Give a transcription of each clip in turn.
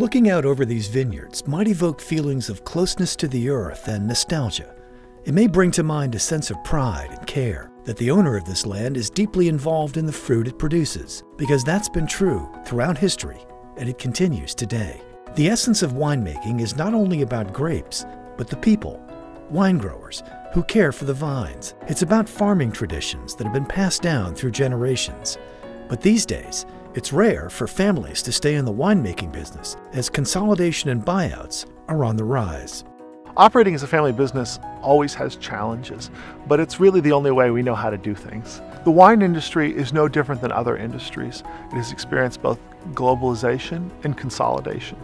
Looking out over these vineyards might evoke feelings of closeness to the earth and nostalgia. It may bring to mind a sense of pride and care that the owner of this land is deeply involved in the fruit it produces, because that's been true throughout history, and it continues today. The essence of winemaking is not only about grapes, but the people, wine growers, who care for the vines. It's about farming traditions that have been passed down through generations. But these days, it's rare for families to stay in the winemaking business as consolidation and buyouts are on the rise. Operating as a family business always has challenges, but it's really the only way we know how to do things. The wine industry is no different than other industries. It has experienced both globalization and consolidation.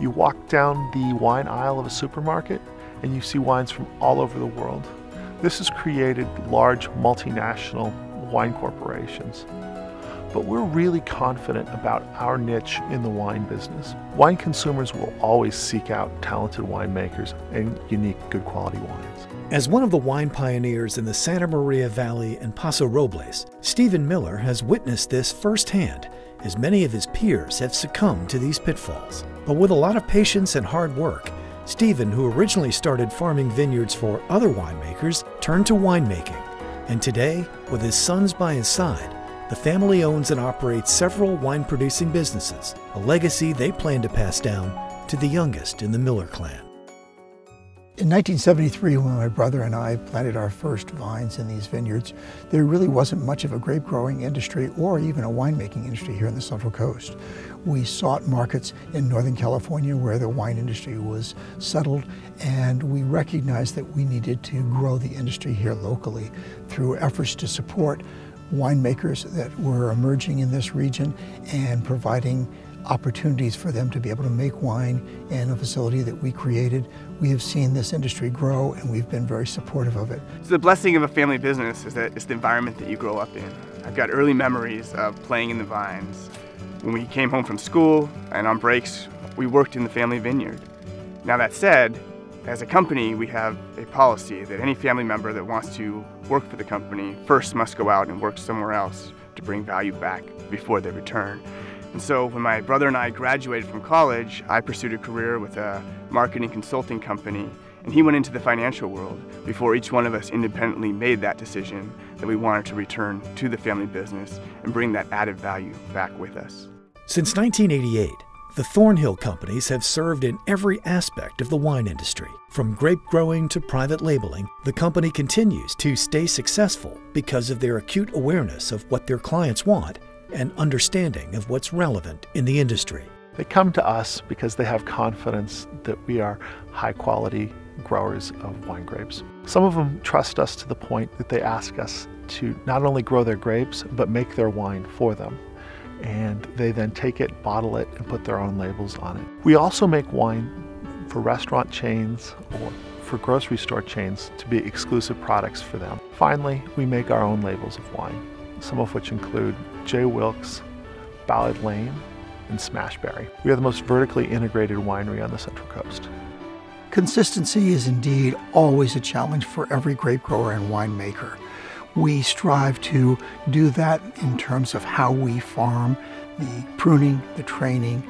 You walk down the wine aisle of a supermarket and you see wines from all over the world. This has created large multinational wine corporations but we're really confident about our niche in the wine business. Wine consumers will always seek out talented winemakers and unique, good quality wines. As one of the wine pioneers in the Santa Maria Valley and Paso Robles, Stephen Miller has witnessed this firsthand as many of his peers have succumbed to these pitfalls. But with a lot of patience and hard work, Stephen, who originally started farming vineyards for other winemakers, turned to winemaking. And today, with his sons by his side, the family owns and operates several wine producing businesses, a legacy they plan to pass down to the youngest in the Miller clan. In 1973, when my brother and I planted our first vines in these vineyards, there really wasn't much of a grape growing industry or even a winemaking industry here on the Central Coast. We sought markets in Northern California where the wine industry was settled, and we recognized that we needed to grow the industry here locally through efforts to support winemakers that were emerging in this region and providing opportunities for them to be able to make wine in a facility that we created. We have seen this industry grow and we've been very supportive of it. So the blessing of a family business is that it's the environment that you grow up in. I've got early memories of playing in the vines. When we came home from school and on breaks, we worked in the family vineyard. Now that said, as a company, we have a policy that any family member that wants to work for the company first must go out and work somewhere else to bring value back before they return. And so when my brother and I graduated from college, I pursued a career with a marketing consulting company, and he went into the financial world before each one of us independently made that decision that we wanted to return to the family business and bring that added value back with us. Since 1988, the Thornhill companies have served in every aspect of the wine industry. From grape growing to private labeling, the company continues to stay successful because of their acute awareness of what their clients want and understanding of what's relevant in the industry. They come to us because they have confidence that we are high quality growers of wine grapes. Some of them trust us to the point that they ask us to not only grow their grapes, but make their wine for them and they then take it, bottle it, and put their own labels on it. We also make wine for restaurant chains or for grocery store chains to be exclusive products for them. Finally, we make our own labels of wine, some of which include J. Wilkes, Ballard Lane, and Smashberry. We are the most vertically integrated winery on the Central Coast. Consistency is indeed always a challenge for every grape grower and winemaker. We strive to do that in terms of how we farm, the pruning, the training,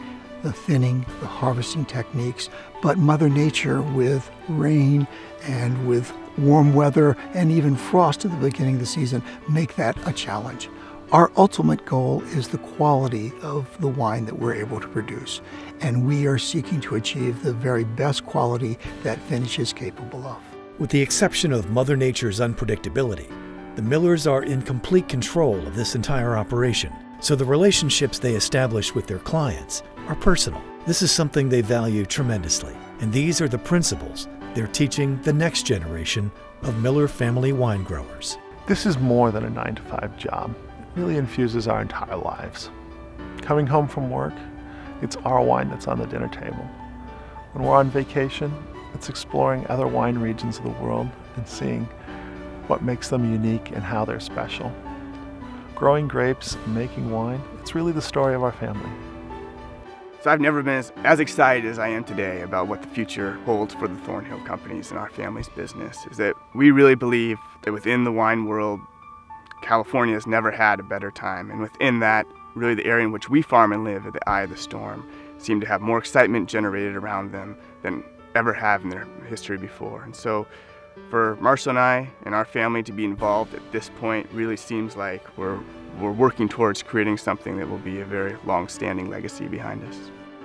the thinning, the harvesting techniques. But Mother Nature, with rain and with warm weather and even frost at the beginning of the season, make that a challenge. Our ultimate goal is the quality of the wine that we're able to produce, and we are seeking to achieve the very best quality that vintage is capable of. With the exception of Mother Nature's unpredictability, the Millers are in complete control of this entire operation, so the relationships they establish with their clients are personal. This is something they value tremendously, and these are the principles they're teaching the next generation of Miller family wine growers. This is more than a 9 to 5 job. It really infuses our entire lives. Coming home from work, it's our wine that's on the dinner table. When we're on vacation, it's exploring other wine regions of the world and seeing what makes them unique and how they're special. Growing grapes making wine, it's really the story of our family. So I've never been as, as, excited as I am today about what the future holds for the Thornhill companies and our family's business is that we really believe that within the wine world, California has never had a better time. And within that, really the area in which we farm and live at the eye of the storm, seem to have more excitement generated around them than ever have in their history before. And so for Marshall and I and our family to be involved at this point really seems like we're, we're working towards creating something that will be a very long-standing legacy behind us.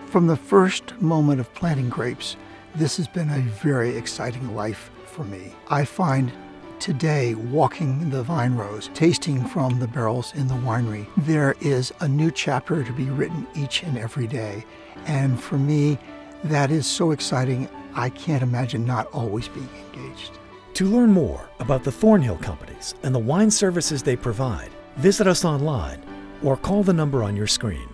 From the first moment of planting grapes, this has been a very exciting life for me. I find today walking the vine rows, tasting from the barrels in the winery, there is a new chapter to be written each and every day. And for me, that is so exciting, I can't imagine not always being engaged. To learn more about the Thornhill Companies and the wine services they provide, visit us online or call the number on your screen.